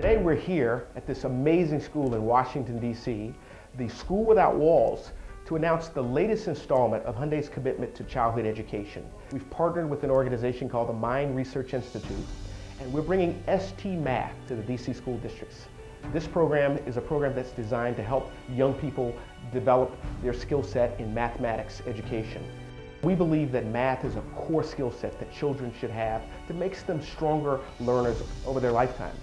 Today we're here at this amazing school in Washington, D.C., the School Without Walls, to announce the latest installment of Hyundai's commitment to childhood education. We've partnered with an organization called the Mind Research Institute, and we're bringing ST Math to the D.C. school districts. This program is a program that's designed to help young people develop their skill set in mathematics education. We believe that math is a core skill set that children should have that makes them stronger learners over their lifetime.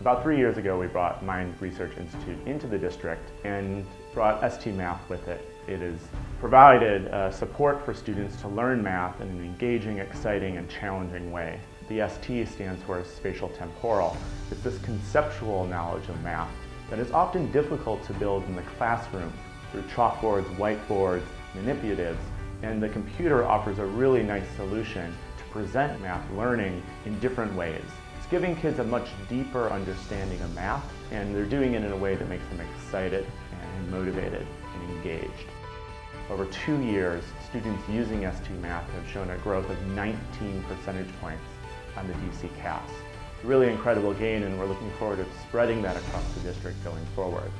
About three years ago, we brought Mind Research Institute into the district and brought ST Math with it. It has provided uh, support for students to learn math in an engaging, exciting, and challenging way. The ST stands for spatial temporal. It's this conceptual knowledge of math that is often difficult to build in the classroom through chalkboards, whiteboards, manipulatives, and the computer offers a really nice solution to present math learning in different ways giving kids a much deeper understanding of math, and they're doing it in a way that makes them excited and motivated and engaged. Over two years, students using ST Math have shown a growth of 19 percentage points on the DC CAS. Really incredible gain, and we're looking forward to spreading that across the district going forward.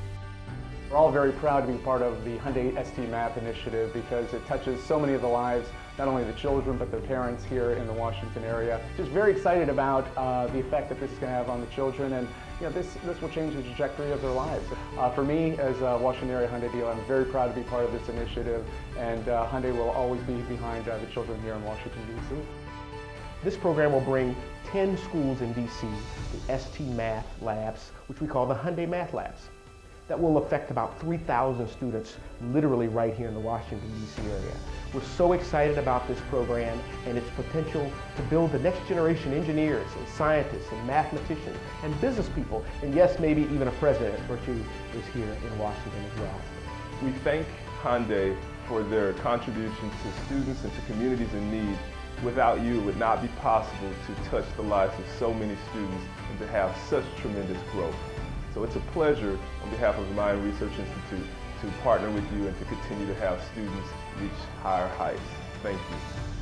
We're all very proud to be part of the Hyundai ST Math initiative because it touches so many of the lives, not only the children, but their parents here in the Washington area. Just very excited about uh, the effect that this is going to have on the children and you know, this, this will change the trajectory of their lives. Uh, for me, as a Washington area Hyundai dealer, I'm very proud to be part of this initiative and uh, Hyundai will always be behind uh, the children here in Washington, D.C. This program will bring 10 schools in D.C. the ST Math Labs, which we call the Hyundai Math Labs that will affect about 3,000 students literally right here in the Washington, D.C. area. We're so excited about this program and its potential to build the next generation engineers and scientists and mathematicians and business people, and yes, maybe even a president or two is here in Washington as well. We thank Hyundai for their contributions to students and to communities in need. Without you, it would not be possible to touch the lives of so many students and to have such tremendous growth. So it's a pleasure on behalf of the Mind Research Institute to partner with you and to continue to have students reach higher heights. Thank you.